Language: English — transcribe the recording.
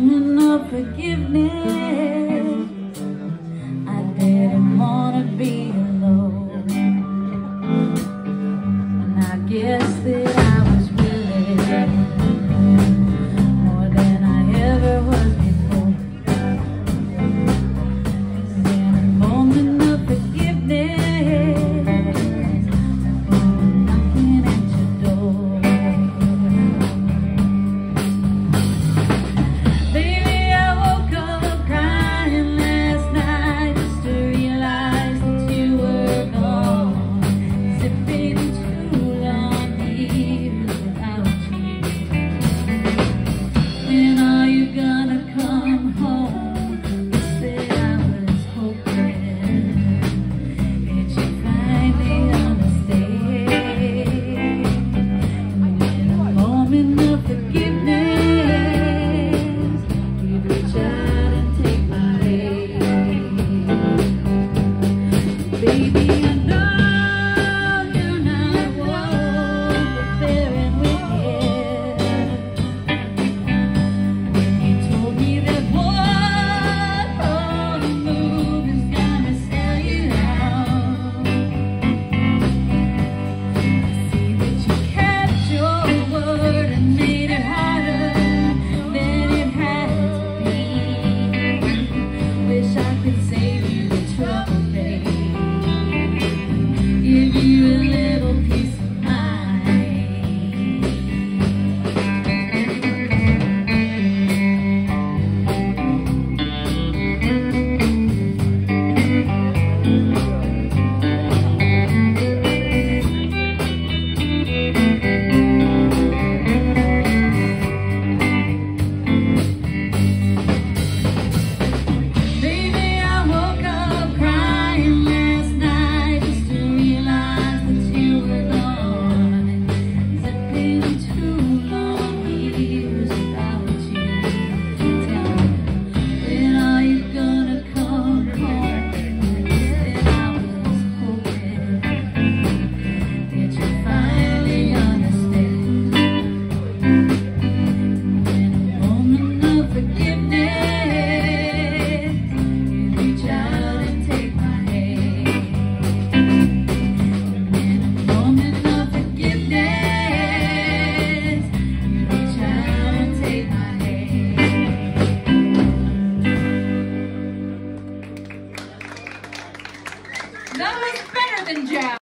moment of forgiveness. Gonna come? That was better than jazz.